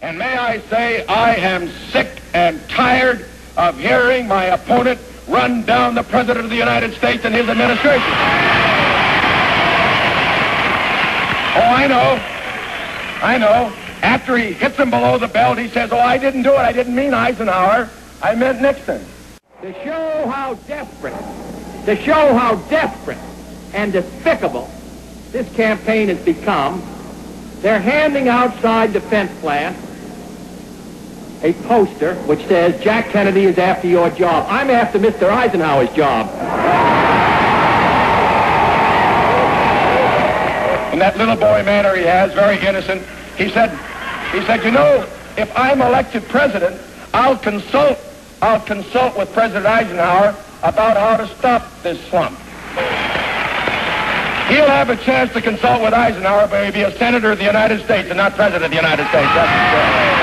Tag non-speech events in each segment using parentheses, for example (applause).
And may I say, I am sick and tired of hearing my opponent run down the President of the United States and his administration. Oh, I know. I know. After he hits him below the belt, he says, oh, I didn't do it. I didn't mean Eisenhower. I meant Nixon. To show how desperate, to show how desperate and despicable this campaign has become, they're handing outside defense plant a poster which says, Jack Kennedy is after your job. I'm after Mr. Eisenhower's job. And that little boy manner he has, very innocent, he said, he said, you know, if I'm elected president, I'll consult, I'll consult with President Eisenhower about how to stop this slump. He'll have a chance to consult with Eisenhower, but he'll be a senator of the United States and not president of the United States.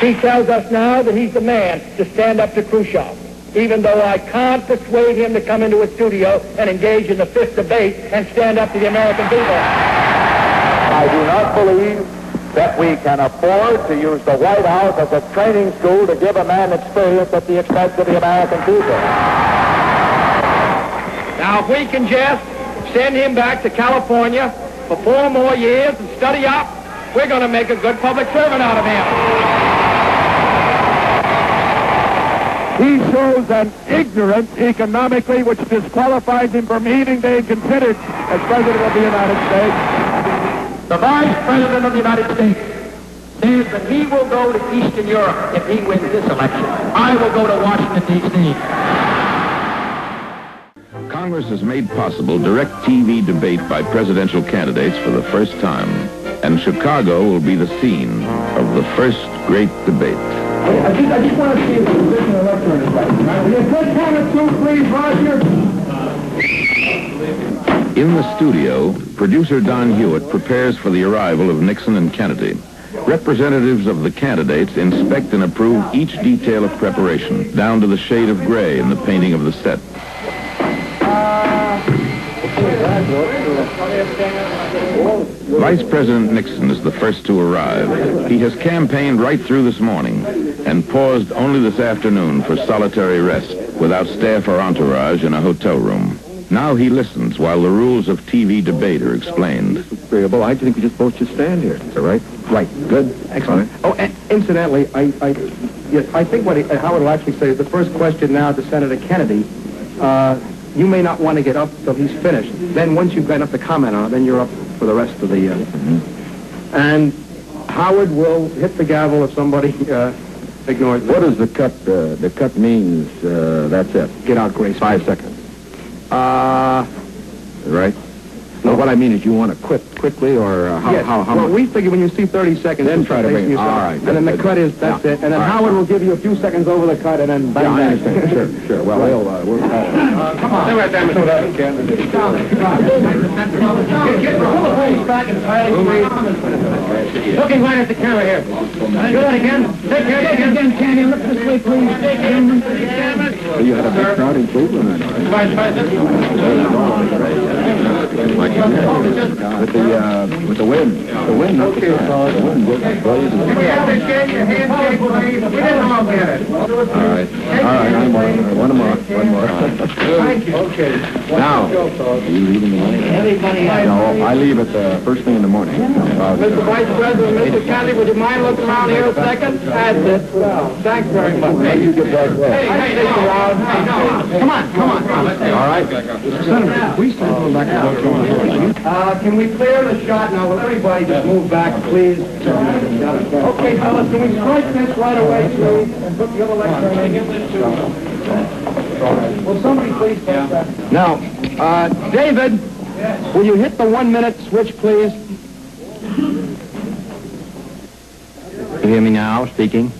That's for sure. He tells us now that he's the man to stand up to Khrushchev, even though I can't persuade him to come into a studio and engage in the fifth debate and stand up to the American people. I do not believe that we can afford to use the White House as a training school to give a man experience at the expense of the American people. Now, if we can just send him back to California for four more years and study up, we're going to make a good public servant out of him. He shows an ignorance economically which disqualifies him from even being considered as President of the United States. The Vice President of the United States says that he will go to Eastern Europe if he wins this election. I will go to Washington, D.C. Congress has made possible direct TV debate by presidential candidates for the first time. And Chicago will be the scene of the first great debate. I just, I just want to see if the position of the lectern is right. Two, please, Roger? In the studio, producer Don Hewitt prepares for the arrival of Nixon and Kennedy. Representatives of the candidates inspect and approve each detail of preparation, down to the shade of gray in the painting of the set. Vice President Nixon is the first to arrive. He has campaigned right through this morning and paused only this afternoon for solitary rest without staff or entourage in a hotel room. Now he listens while the rules of TV debate are explained. Agreeable. I think we just both should stand here. Is that right? Right. Good. Excellent. Oh, and incidentally, I, I, yes, I think what he, Howard will actually say is the first question now to Senator Kennedy. Uh, you may not want to get up till he's finished. Then once you've got enough to comment on it, then you're up for the rest of the... Uh, mm-hmm. And Howard will hit the gavel if somebody uh, ignores What does the cut, uh, the cut means, uh, that's it? Get out, Grace. Five seconds. Uh... Right? What I mean is you want to quit quickly or uh, how, yes. how, how well, much? we figure when you see 30 seconds... Then try to bring it. All right. And then the cut is, that's yeah. it. And then All Howard will give you a few seconds over the cut and then bang, Yeah, I understand. (laughs) sure, sure. Well, we'll... Uh, we'll uh, Come on. Right there, Mr. Candidate. Get the face back entirely Looking right at the camera here. Do that again. Take care. Care again, Candy. Look this way, please. Take well, you had a big crowd in Cleveland. Vice With the, uh, with the wind. The wind, not the crowd. The wind just blazing. Can we have this shake your handshake, please? We didn't all get it. All right. All right, one more. One more. One more. Thank you. Okay. Now, are you leaving the morning? Everybody. No, I leave at the first thing in the morning. Mr. uh, Vice President, Mr. Kennedy, would you mind looking around here a second? That's it. Thanks very much. Hey, you get back there. Hey, hey, Mr. Round. Hey, no. Come on, come on. All right. Senator, going back to Uh, can we clear the shot now? Will everybody just move back, please? Okay, fellas, can we strike this right away, please? And put the other lectern in? Will somebody please that? Now, uh, David, will you hit the one-minute switch, please? You hear me now, speaking?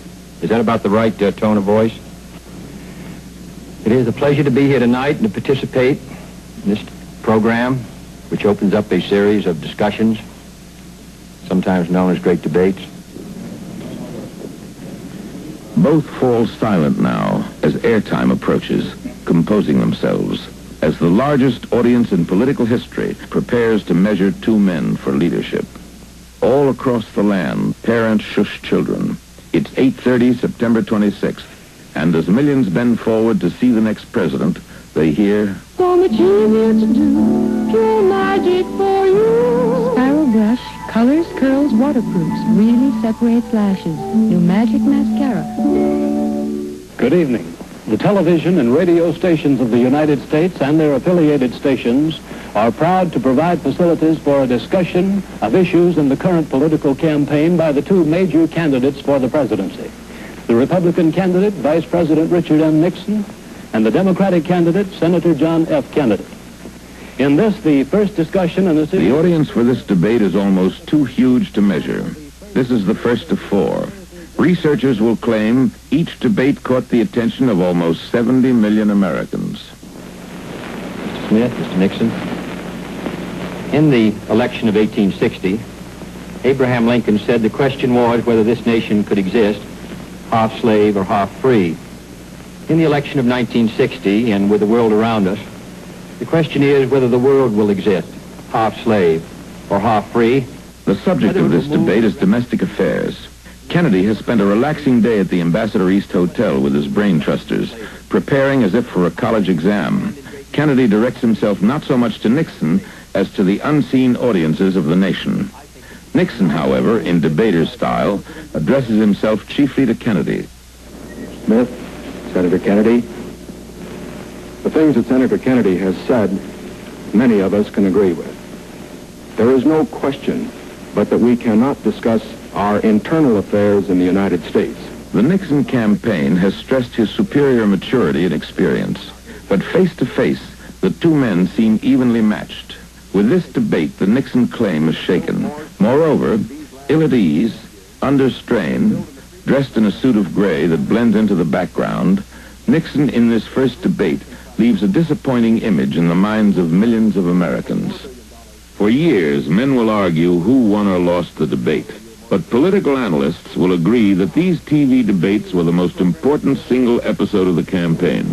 Is that about the right uh, tone of voice? It is a pleasure to be here tonight and to participate in this program, which opens up a series of discussions, sometimes known as great debates. Both fall silent now as airtime approaches, composing themselves as the largest audience in political history prepares to measure two men for leadership. All across the land, parents shush children. It's 8.30, September 26th, and as millions bend forward to see the next president, they hear... So much easier to do, pure magic for you. Spiral brush, colors, curls, waterproofs, really separates lashes. New magic mascara. Good evening. The television and radio stations of the United States and their affiliated stations are proud to provide facilities for a discussion of issues in the current political campaign by the two major candidates for the presidency. The Republican candidate, Vice President Richard M. Nixon, and the Democratic candidate, Senator John F. Kennedy. In this, the first discussion in the The audience for this debate is almost too huge to measure. This is the first of four. Researchers will claim each debate caught the attention of almost 70 million Americans. Mr. Smith, Mr. Nixon. In the election of 1860, Abraham Lincoln said the question was whether this nation could exist half slave or half free. In the election of 1960, and with the world around us, the question is whether the world will exist half slave or half free. The subject of this debate is domestic affairs. Kennedy has spent a relaxing day at the Ambassador East Hotel with his brain trusters, preparing as if for a college exam. Kennedy directs himself not so much to Nixon as to the unseen audiences of the nation. Nixon, however, in debater style, addresses himself chiefly to Kennedy. Smith, Senator Kennedy, the things that Senator Kennedy has said, many of us can agree with. There is no question but that we cannot discuss our internal affairs in the United States. The Nixon campaign has stressed his superior maturity and experience. But face to face, the two men seem evenly matched. With this debate, the Nixon claim is shaken. Moreover, ill at ease, under strain, dressed in a suit of gray that blends into the background, Nixon in this first debate leaves a disappointing image in the minds of millions of Americans. For years, men will argue who won or lost the debate. But political analysts will agree that these TV debates were the most important single episode of the campaign.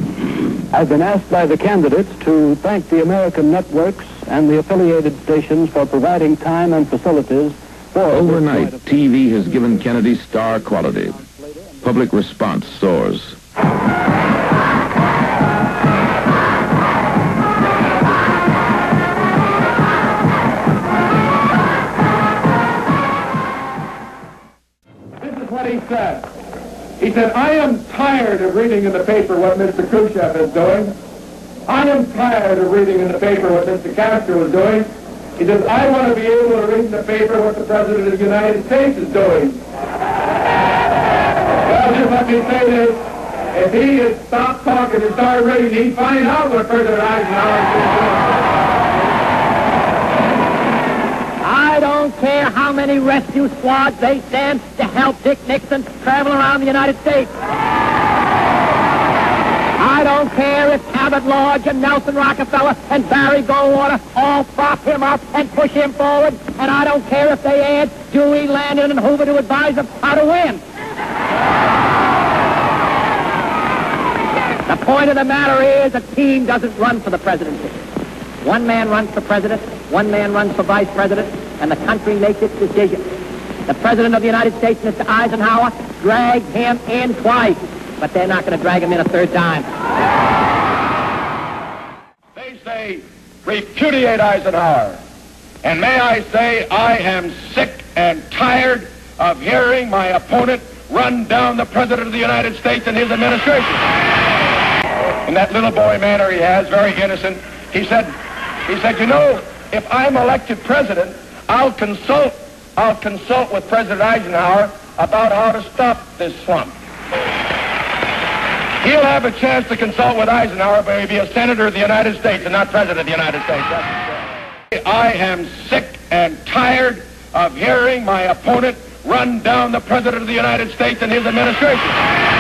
I've been asked by the candidates to thank the American networks and the affiliated stations for providing time and facilities for... Overnight, TV has given Kennedy star quality. Public response soars. This is what he said. He said, I am tired of reading in the paper what Mr. Khrushchev is doing. I am tired of reading in the paper what Mr. Castro is doing. He says, I want to be able to read in the paper what the President of the United States is doing. Well, just let me say this. If he had stopped talking and started reading, he'd find out what President Eisenhower. I don't care how many rescue squads they send to help Dick Nixon travel around the United States. Don't care if Cabot Lodge and Nelson Rockefeller and Barry Goldwater all prop him up and push him forward. And I don't care if they add Dewey, Landon, and Hoover to advise them how to win. The point of the matter is a team doesn't run for the presidency. One man runs for president, one man runs for vice president, and the country makes its decision. The President of the United States, Mr. Eisenhower, dragged him in twice, but they're not going to drag him in a third time. They say, repudiate Eisenhower. And may I say, I am sick and tired of hearing my opponent run down the President of the United States and his administration. And that little boy manner he has, very innocent, he said, he said, you know, if I'm elected president, I'll consult, I'll consult with President Eisenhower about how to stop this slump. He'll have a chance to consult with Eisenhower, but he'll be a senator of the United States and not president of the United States. I am sick and tired of hearing my opponent run down the president of the United States and his administration.